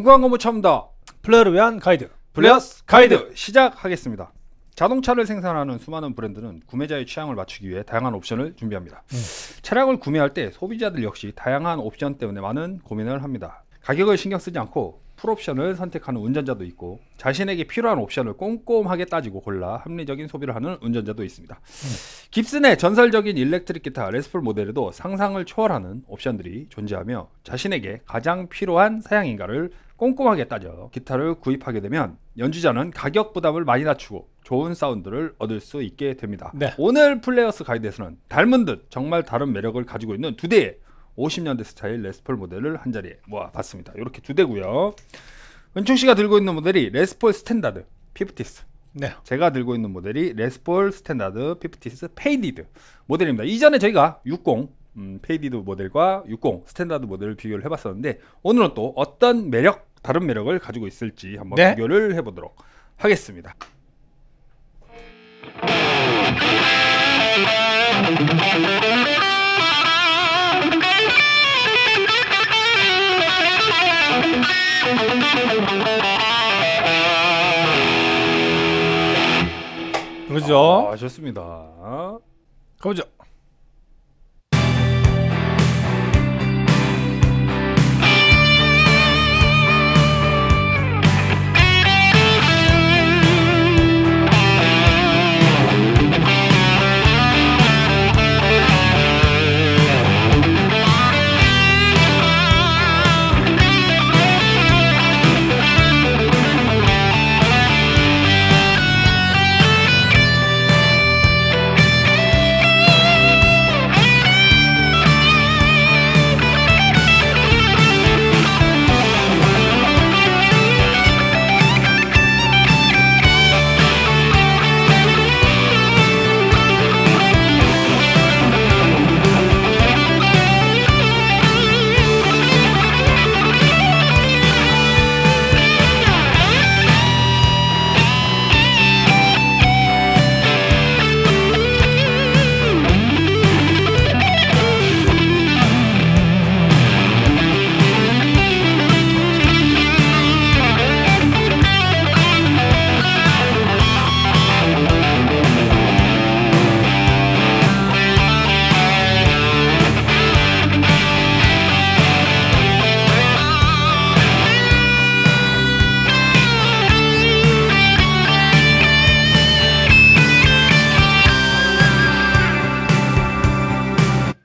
궁금한 거뭐 처음 다 플레이어를 위한 가이드. Players Guide 시작하겠습니다. 자동차를 생산하는 수많은 브랜드는 구매자의 취향을 맞추기 위해 다양한 옵션을 준비합니다. 음. 차량을 구매할 때 소비자들 역시 다양한 옵션 때문에 많은 고민을 합니다. 가격을 신경 쓰지 않고 풀옵션을 선택하는 운전자도 있고 자신에게 필요한 옵션을 꼼꼼하게 따지고 골라 합리적인 소비를 하는 운전자도 있습니다. 깁슨의 전설적인 일렉트릭 기타 Les Paul 모델에도 상상을 초월하는 옵션들이 존재하며 자신에게 가장 필요한 사양인가를 꼼꼼하게 따져 기타를 구입하게 되면 연주자는 가격 부담을 많이 낮추고 좋은 사운드를 얻을 수 있게 됩니다. 네. 오늘 Players Guide에서는 닮은 듯 정말 다른 매력을 가지고 있는 두 대의 50년대 스타일 Les Paul 모델을 한 자리에 모아봤습니다. 이렇게 두 대고요. 은총 씨가 들고 있는 모델이 Les Paul Standard Fifties. 네. 제가 들고 있는 모델이 Les Paul Standard Fifties Faded 모델입니다. 이전에 저희가 60 음, Faded 모델과 60 Standard 모델을 비교를 해봤었는데 오늘은 또 어떤 매력, 다른 매력을 가지고 있을지 한번 네. 비교를 해보도록 하겠습니다. 그죠? 아, 좋습니다. 가보죠.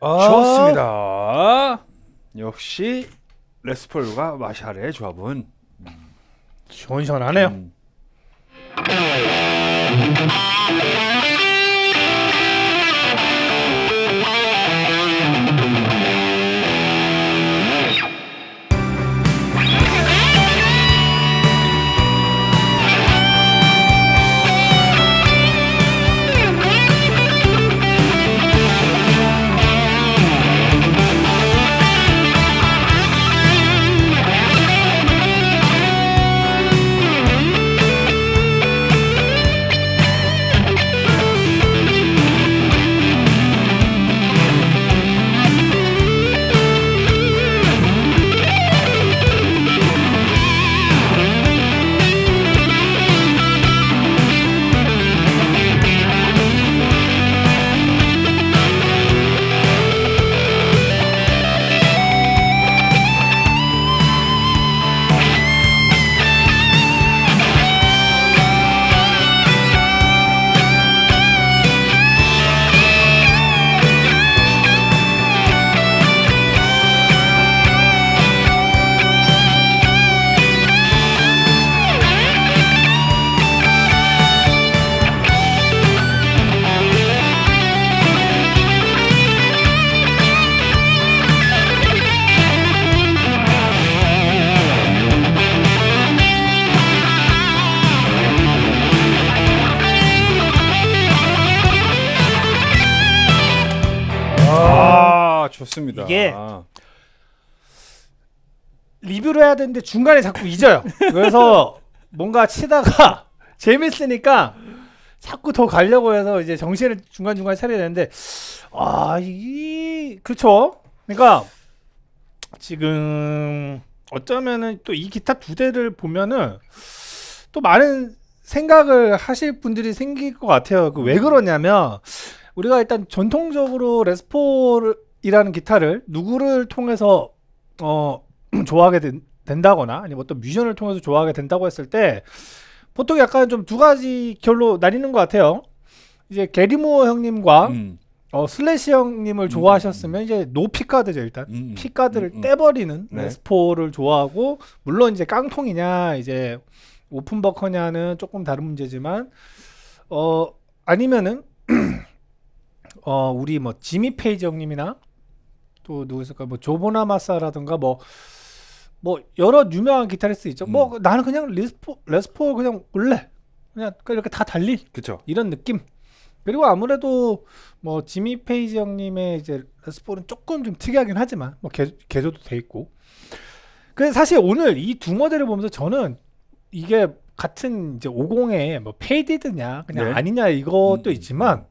좋습니다. 역시 레스폴과 마샬의 조합은 시원시원하네요. 음, 아, 좋습니다. 이게 리뷰를 해야 되는데 중간에 자꾸 잊어요. 그래서 뭔가 치다가 재밌으니까 자꾸 더 가려고 해서 이제 정신을 중간 중간 차려야 되는데 아이 그쵸? 그러니까 지금 어쩌면은 또 이 기타 두 대를 보면은 또 많은 생각을 하실 분들이 생길 것 같아요. 그 왜 그러냐면 우리가 일단 전통적으로 Les Paul 이라는 기타를 누구를 통해서 어 좋아하게 된, 된다거나 아니면 어떤 뮤지션을 통해서 좋아하게 된다고 했을 때 보통 약간 좀 두 가지 결로 나뉘는 것 같아요. 이제 게리 무어 형님과 음. 어, 슬래시 형님을 좋아하셨으면 이제 no pickguard죠 일단 음. pickguard를 음, 음. 떼버리는 네. Les Paul을 좋아하고 물론 이제 깡통이냐 이제 open bucker냐는 조금 다른 문제지만 어 아니면은 어 우리 뭐 지미 페이지 형님이나 또 누구 있을까 뭐 조 보나마사라든가 뭐 뭐 여러 유명한 기타리스트 있죠. 음. 뭐 나는 그냥 Les Paul Les Paul 그냥 원래 그냥 이렇게 다 달린 그쵸. 이런 느낌. 그리고 아무래도 뭐 지미 페이지 형님의 이제 Les Paul은 조금 좀 특이하긴 하지만 뭐 개, 개조도 돼 있고. 그래서 사실 오늘 이 두 모델을 보면서 저는 이게 같은 이제 50에 뭐 Faded냐 그냥 네. 아니냐 이것도 음, 있지만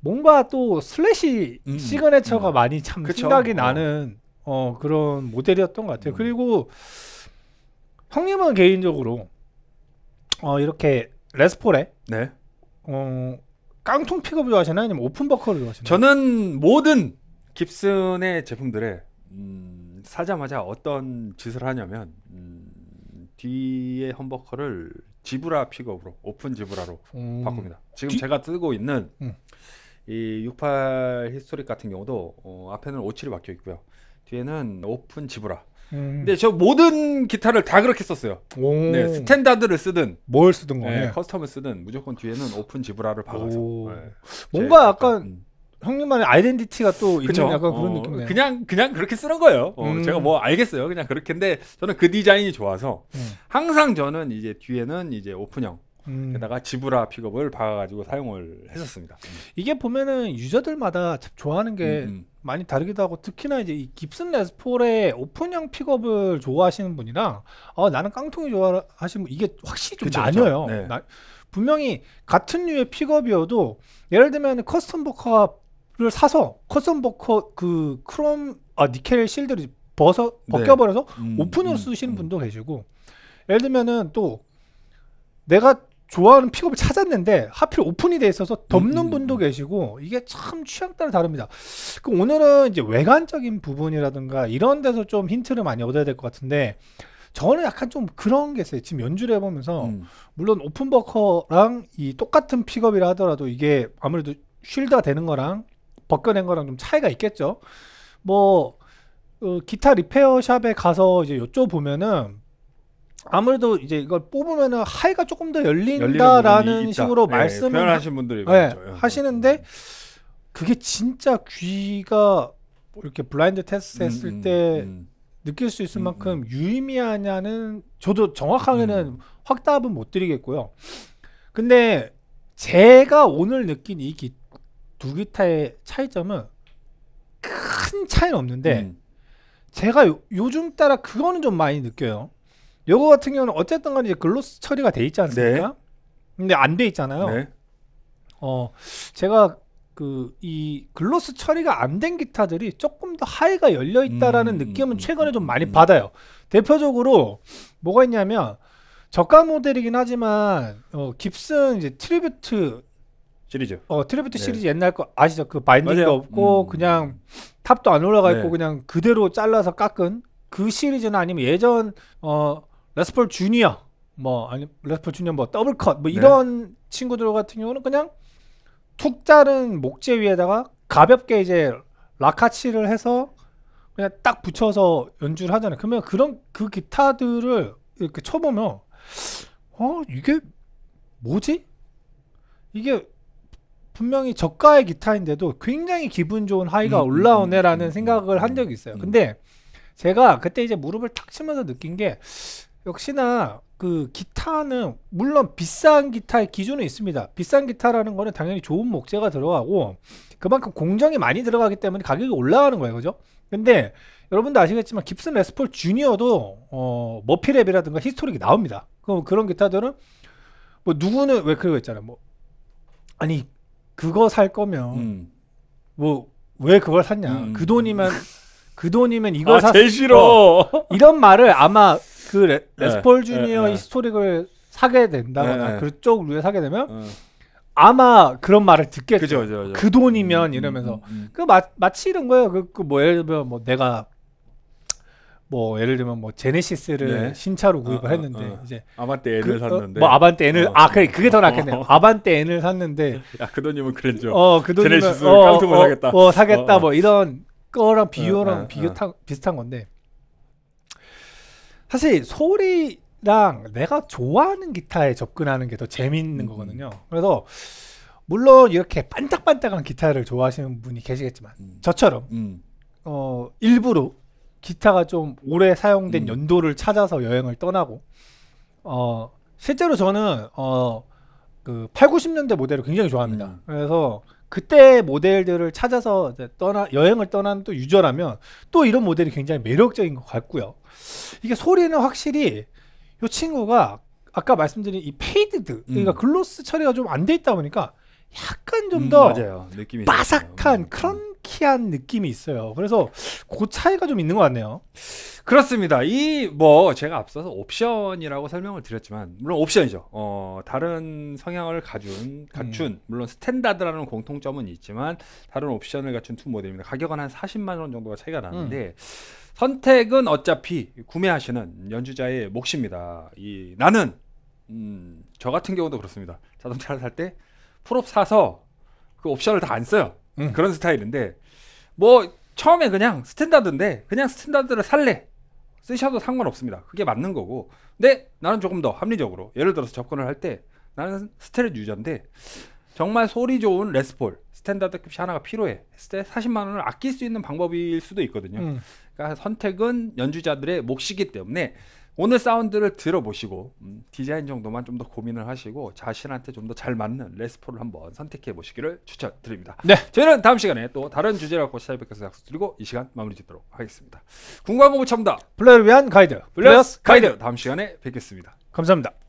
뭔가 또 슬래시 음, signature가 음. 많이 참 그쵸. 생각이 어. 나는 어 그런 모델이었던 것 같아요. 음. 그리고 형님은 개인적으로 어 이렇게 Les Paul에 네. 어 깡통 픽업을 좋아하시나요? 아니면 open bucker를 좋아하시나요? 저는 모든 깁슨의 제품들에 음, 사자마자 어떤 짓을 하냐면 음, 뒤에 humbucker를 zebra 픽업으로 open zebra로 음, 바꿉니다. 지금 뒤- 제가 쓰고 있는 음. 이 68 Historic 같은 경우도 어, 앞에는 57이 박혀 있고요. 뒤에는 open zebra. 음. 근데 저 모든 기타를 다 그렇게 썼어요. 오. 네, Standard를 쓰든 뭘 쓰든 네, 간에 Custom을 쓰든 무조건 뒤에는 open zebra를 박아서. 오. 네. 뭔가 제 약간 음. 형님만의 아이덴티티가 또? 있는 약간 그런 어, 느낌이네요. 그냥 그냥 그렇게 쓰는 거예요. 어, 음. 제가 뭐 알겠어요. 그냥 그렇게인데 저는 그 디자인이 좋아서 음. 항상 저는 이제 뒤에는 이제 오픈형 음. 게다가 zebra 픽업을 박아가지고 사용을 했었습니다. 이게 보면은 유저들마다 참 좋아하는 게 음, 음. 많이 다르기도 하고 특히나 이제 이 깁슨 Les Paul의 오픈형 픽업을 좋아하시는 분이랑 아, 나는 깡통이 좋아하시는 분 이게 확실히 좀 그쵸, 나뉘어요. 네. 나- 분명히 같은 류의 픽업이어도 예를 들면 Custom bucker를 사서 Custom bucker 그 크롬 아 니켈 실드를 벗어 네. 벗겨버려서 음, 오픈으로 음, 쓰시는 음. 분도 계시고 예를 들면은 또 내가 좋아하는 픽업을 찾았는데 하필 오픈이 돼 있어서 덮는 음, 음, 분도 음. 계시고 이게 참 취향 따라 다릅니다. 그 오늘은 이제 외관적인 부분이라든가 이런 데서 좀 힌트를 많이 얻어야 될 것 같은데 저는 약간 좀 그런 게 있어요. 지금 연주를 해보면서 음. 물론 오픈버커랑 이 똑같은 픽업이라 하더라도 이게 아무래도 쉴드가 되는 거랑 벗겨낸 거랑 좀 차이가 있겠죠. 뭐 어, 기타 repair shop에 가서 이제 여쭤보면은 아무래도 이제 이걸 뽑으면은 high가 조금 더 열린다라는. 식으로 네, 말씀을 표현하신 분들이 네. 예. 하시는데 그게 진짜 귀가 이렇게 blind test 했을 음, 음, 때 음. 느낄 수 있을 음, 만큼 유의미하냐는 저도 정확하게는 음. 확답은 못 드리겠고요. 근데 제가 오늘 느낀 이두 기타의 차이점은 큰 차이는 없는데 음. 제가 요, 요즘 따라 그거는 좀 많이 느껴요. 요거 같은 경우는 어쨌든 간에 이제 글로스 처리가 돼 있지 않습니까? 근데 안 돼 있잖아요. 네. 어 제가 그 이 글로스 처리가 안 된 기타들이 조금 더 하이가 열려 있다라는 음, 느낌은 음, 최근에 좀 음, 많이 음. 받아요. 대표적으로 뭐가 있냐면 저가 모델이긴 하지만 어 Gibson 이제 Tribute 시리즈. 어 Tribute 네. 시리즈 옛날 거 아시죠? 그 binding도 맞아요. 없고 음. 그냥 top도 안 올라가 있고 네. 그냥 그대로 잘라서 깎은 그 시리즈는 아니면 예전 어 Les Paul Junior 뭐 아니 Les Paul Junior 뭐 double cut 뭐 네. 이런 친구들 같은 경우는 그냥 툭 자른 목재 위에다가 가볍게 이제 라카칠을 해서 그냥 딱 붙여서 연주를 하잖아요. 그러면 그런 그 기타들을 이렇게 쳐보면 어 이게 뭐지? 이게 분명히 저가의 기타인데도 굉장히 기분 좋은 하이가 음, 음, 올라오네라는 음, 음, 생각을 한 음, 적이 있어요. 음. 근데 제가 그때 이제 무릎을 탁 치면서 느낀 게 역시나 그 기타는 물론 비싼 기타의 기준은 있습니다. 비싼 기타라는 거는 당연히 좋은 목재가 들어가고 그만큼 공정이 많이 들어가기 때문에 가격이 올라가는 거예요. 그죠? 근데 여러분도 아시겠지만 깁슨 레스폴 주니어도 어 머피랩이라든가 히스토릭이 나옵니다. 그럼 그런 기타들은 뭐 누구는 왜 그런 거 있잖아요. 뭐 아니 그거 살 거면 음. 뭐왜 그걸 샀냐? 음. 그 돈이면 그 돈이면 이걸 아, 샀 제일 싫어. 이런 말을 아마 그 레, 네, 레스폴 네, 주니어 네. 히스토릭을 사게 된다거나. 그쪽 류에 사게 되면 어, 아마 그런 말을 듣겠죠. 그죠, 그죠, 그죠. 그 돈이면 음, 이러면서 음, 음, 그 마, 마치 이런 거예요. 그, 그뭐 예를 들면 뭐 내가 뭐 예를 들면 뭐 제네시스를 네. 신차로 구입을 어, 어, 했는데 어. 이제 아마떼 N을 그, 샀는데. 어, 뭐 아반떼 N을 어. 아 그래 그게 더 낫겠네요. 어. 아반떼 N을 샀는데 야, 그 돈이면 그랬죠. 어그 돈이면 제네시스 어, 깡통을 어, 사겠다. 어, 사겠다 어, 어. 뭐 이런 거랑 어, 어, 비슷한 비슷한 건데 사실 소리랑 내가 좋아하는 기타에 접근하는 게 더 재밌는 음. 거거든요. 그래서 물론 이렇게 반짝반짝한 기타를 좋아하시는 분이 계시겠지만 음. 저처럼 음. 어 일부러 기타가 좀 오래 사용된 음. 연도를 찾아서 여행을 떠나고 어 실제로 저는 어 그 8, 90년대 모델을 굉장히 좋아합니다. 음. 그래서 그때 모델들을 찾아서 이제 떠나 여행을 떠난 또 유저라면 또 이런 모델이 굉장히 매력적인 것 같고요. 이게 소리는 확실히 이 친구가 아까 말씀드린 이 faded 그러니까 음. gloss 처리가 좀 안 돼 있다 보니까 약간 음, 좀더 맞아요. 느낌이 바삭한. 음, 음. crunchy한 느낌이 있어요. 그래서 그 차이가 좀 있는 것 같네요. 그렇습니다. 이 뭐 제가 앞서서 옵션이라고 설명을 드렸지만 물론 옵션이죠. 어 다른 성향을 가준 갖춘 음. 물론 standard라는 공통점은 있지만 다른 옵션을 갖춘 두 모델입니다. 가격은 한 40만 원 정도가 차이가 나는데 선택은 어차피 구매하시는 연주자의 몫입니다. 이 나는 음, 저 같은 경우도 그렇습니다. 자동차를 살 때 풀옵 사서 그 옵션을 다 안 써요. 음. 그런 스타일인데 뭐 처음에 그냥 standard인데 그냥 standard를 살래 쓰셔도 상관없습니다. 그게 맞는 거고. 근데 나는 조금 더 합리적으로 예를 들어서 접근을 할 때 나는 Strato user인데 정말 소리 좋은 Les Paul Standard 급이 하나가 필요해 했을 때 40만 원을 아낄 수 있는 방법일 수도 있거든요. 음. 그러니까 선택은 연주자들의 몫이기 때문에 오늘 사운드를 들어보시고 음, 디자인 정도만 좀 더 고민을 하시고 자신한테 좀 더 잘 맞는 레스포를 한번 선택해 보시기를 추천드립니다. 네. 저희는 다음 시간에 또 다른 주제를 갖고 찾아뵙겠서 약속드리고 이 시간 마무리 짓도록 하겠습니다. 궁금한 거 묻혀본다. 플레이를 위한 가이드. 블레스 가이드. 가이드 다음 시간에 뵙겠습니다. 감사합니다.